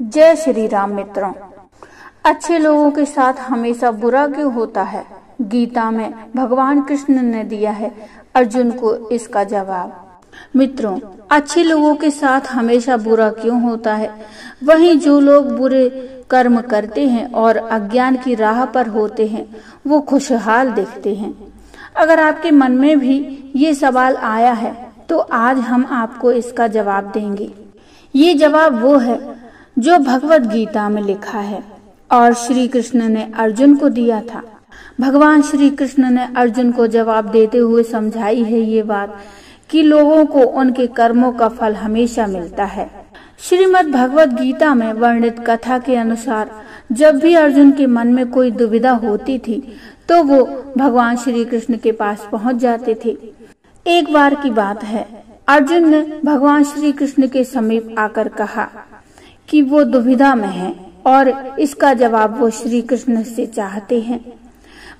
जय श्री राम मित्रों। अच्छे लोगों के साथ हमेशा बुरा क्यों होता है? गीता में भगवान कृष्ण ने दिया है अर्जुन को इसका जवाब। मित्रों, अच्छे लोगों के साथ हमेशा बुरा क्यों होता है? वहीं जो लोग बुरे कर्म करते हैं और अज्ञान की राह पर होते हैं, वो खुशहाल देखते हैं। अगर आपके मन में भी ये सवाल आया है तो आज हम आपको इसका जवाब देंगे। ये जवाब वो है जो भगवत गीता में लिखा है और श्री कृष्ण ने अर्जुन को दिया था। भगवान श्री कृष्ण ने अर्जुन को जवाब देते हुए समझाई है ये बात कि लोगों को उनके कर्मों का फल हमेशा मिलता है। श्रीमद् भगवत गीता में वर्णित कथा के अनुसार जब भी अर्जुन के मन में कोई दुविधा होती थी तो वो भगवान श्री कृष्ण के पास पहुँच जाते थे। एक बार की बात है। अर्जुन ने भगवान श्री कृष्ण के समीप आकर कहा कि वो दुविधा में है और इसका जवाब वो श्री कृष्ण से चाहते हैं।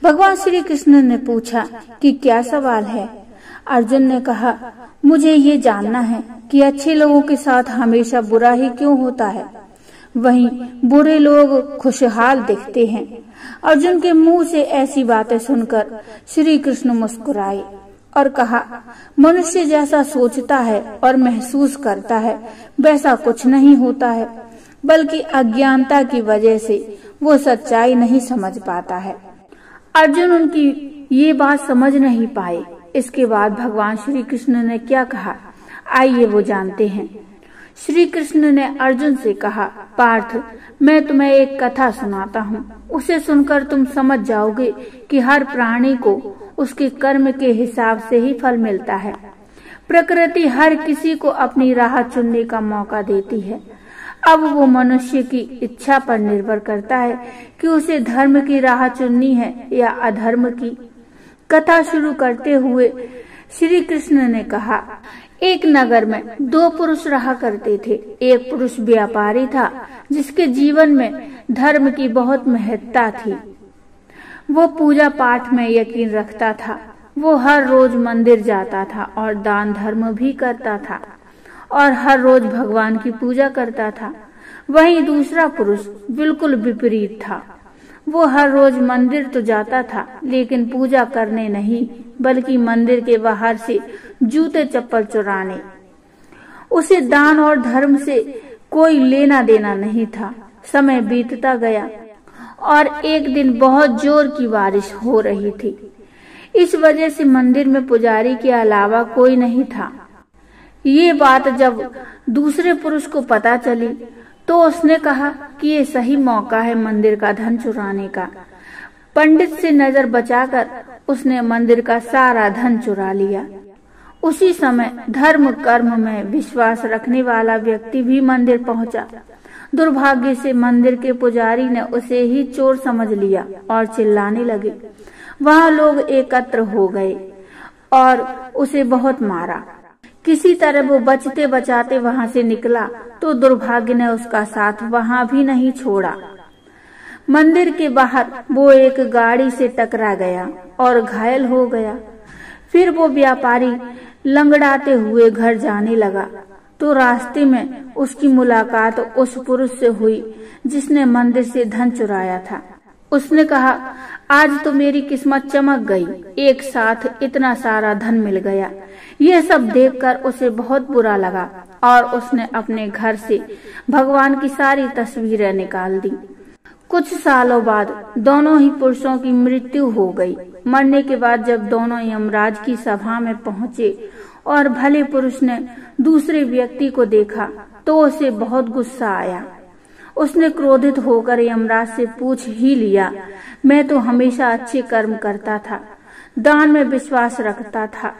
भगवान श्री कृष्ण ने पूछा कि क्या सवाल है? अर्जुन ने कहा, मुझे ये जानना है कि अच्छे लोगों के साथ हमेशा बुरा ही क्यों होता है? वहीं बुरे लोग खुशहाल दिखते हैं। अर्जुन के मुँह से ऐसी बातें सुनकर श्री कृष्ण मुस्कुराए और कहा, मनुष्य जैसा सोचता है और महसूस करता है, वैसा कुछ नहीं होता है। बल्कि अज्ञानता की वजह से वो सच्चाई नहीं समझ पाता है। अर्जुन उनकी ये बात समझ नहीं पाए। इसके बाद भगवान श्री कृष्ण ने क्या कहा? आइए वो जानते हैं। श्री कृष्ण ने अर्जुन से कहा, पार्थ, मैं तुम्हें एक कथा सुनाता हूँ। उसे सुनकर तुम समझ जाओगे कि हर प्राणी को उसके कर्म के हिसाब से ही फल मिलता है। प्रकृति हर किसी को अपनी राह चुनने का मौका देती है। अब वो मनुष्य की इच्छा पर निर्भर करता है कि उसे धर्म की राह चुननी है या अधर्म की। कथा शुरू करते हुए श्री कृष्ण ने कहा, एक नगर में दो पुरुष रहा करते थे। एक पुरुष व्यापारी था, जिसके जीवन में धर्म की बहुत महत्ता थी। वो पूजा पाठ में यकीन रखता था। वो हर रोज मंदिर जाता था और दान धर्म भी करता था। और हर रोज भगवान की पूजा करता था। वहीं दूसरा पुरुष बिल्कुल विपरीत था। वो हर रोज मंदिर तो जाता था, लेकिन पूजा करने नहीं, बल्कि मंदिर के बाहर से जूते चप्पल चुराने। उसे दान और धर्म से कोई लेना देना नहीं था। समय बीतता गया और एक दिन बहुत ज़ोर की बारिश हो रही थी। इस वजह से मंदिर में पुजारी के अलावा कोई नहीं था। ये बात जब दूसरे पुरुष को पता चली तो उसने कहा कि ये सही मौका है मंदिर का धन चुराने का। पंडित से नज़र बचाकर उसने मंदिर का सारा धन चुरा लिया। उसी समय धर्म कर्म में विश्वास रखने वाला व्यक्ति भी मंदिर पहुँचा। दुर्भाग्य से मंदिर के पुजारी ने उसे ही चोर समझ लिया और चिल्लाने लगे। वहाँ लोग एकत्र हो गए और उसे बहुत मारा। किसी तरह वो बचते बचाते वहाँ से निकला तो दुर्भाग्य ने उसका साथ वहाँ भी नहीं छोड़ा। मंदिर के बाहर वो एक गाड़ी से टकरा गया और घायल हो गया। फिर वो व्यापारी लंगड़ाते हुए घर जाने लगा तो रास्ते में उसकी मुलाकात उस पुरुष से हुई, जिसने मंदिर से धन चुराया था। उसने कहा, आज तो मेरी किस्मत चमक गई। एक साथ इतना सारा धन मिल गया। यह सब देखकर उसे बहुत बुरा लगा और उसने अपने घर से भगवान की सारी तस्वीरें निकाल दी। कुछ सालों बाद दोनों ही पुरुषों की मृत्यु हो गई। मरने के बाद जब दोनों यमराज की सभा में पहुँचे और भले पुरुष ने दूसरे व्यक्ति को देखा तो उसे बहुत गुस्सा आया। उसने क्रोधित होकर यमराज से पूछ ही लिया, मैं तो हमेशा अच्छे कर्म करता था, दान में विश्वास रखता था।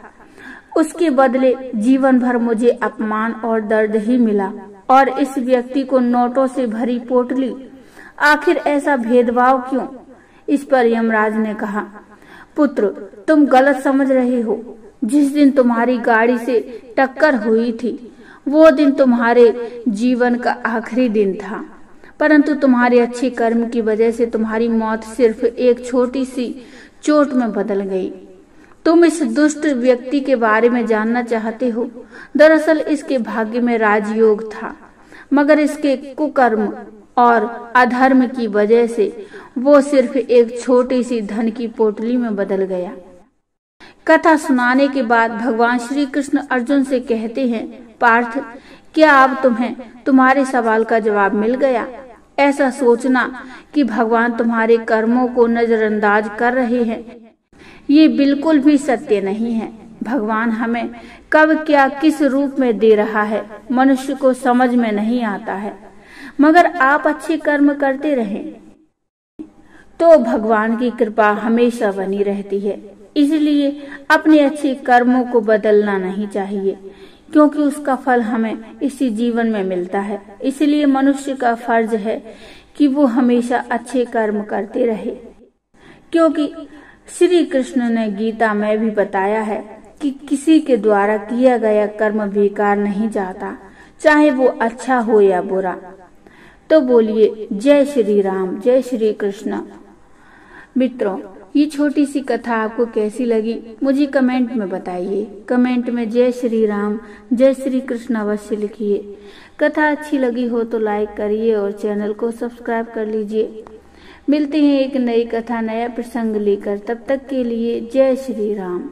उसके बदले जीवन भर मुझे अपमान और दर्द ही मिला, और इस व्यक्ति को नोटों से भरी पोटली आखिर ऐसा भेदभाव क्यों? इस पर यमराज ने कहा, पुत्र, तुम गलत समझ रहे हो। जिस दिन तुम्हारी गाड़ी से टक्कर हुई थी, वो दिन तुम्हारे जीवन का आखिरी दिन था। परंतु तुम्हारे अच्छे कर्म की वजह से तुम्हारी मौत सिर्फ़ एक छोटी सी चोट में बदल गई। तुम इस दुष्ट व्यक्ति के बारे में जानना चाहते हो। दरअसल इसके भाग्य में राजयोग था, मगर इसके कुकर्म और अधर्म की वजह से वो सिर्फ़ एक छोटी सी धन की पोटली में बदल गया। कथा सुनाने के बाद भगवान श्री कृष्ण अर्जुन से कहते हैं, पार्थ, क्या अब तुम्हें तुम्हारे सवाल का जवाब मिल गया? ऐसा सोचना कि भगवान तुम्हारे कर्मों को नजरअंदाज कर रहे हैं। ये बिल्कुल भी सत्य नहीं है। भगवान हमें कब क्या किस रूप में दे रहा है, मनुष्य को समझ में नहीं आता है। मगर आप अच्छे कर्म करते रहें तो भगवान की कृपा हमेशा बनी रहती है। इसलिए अपने अच्छे कर्मों को बदलना नहीं चाहिए। क्योंकि उसका फल हमें इसी जीवन में मिलता है। इसलिए मनुष्य का फ़र्ज़ है कि वो हमेशा अच्छे कर्म करते रहे। क्योंकि श्री कृष्ण ने गीता में भी बताया है कि किसी के द्वारा किया गया कर्म बेकार नहीं जाता, चाहे वो अच्छा हो या बुरा। तो बोलिए, जय श्री राम, जय श्री कृष्ण। मित्रों ये छोटी सी कथा आपको कैसी लगी, मुझे कमेंट में बताइए। कमेंट में जय श्री राम, जय श्री कृष्ण अवश्य लिखिए। कथा अच्छी लगी हो तो लाइक करिए और चैनल को सब्सक्राइब कर लीजिए। मिलते हैं एक नई कथा, नया प्रसंग लेकर। तब तक के लिए जय श्री राम।